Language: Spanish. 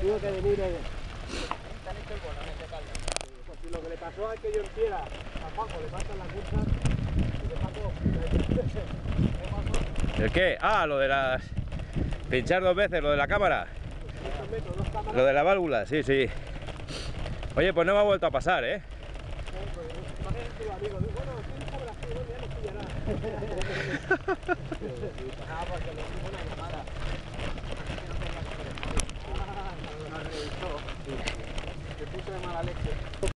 Tuvo que venir el... Pues si lo que le pasó a que yo a Juanjo le pasan las cursa, y de Paco... ¿El qué? Ah, lo de las... Pinchar dos veces, lo de la cámara. Lo de la válvula, sí, sí. Oye, pues no me ha vuelto a pasar, ¿eh? ちょっと。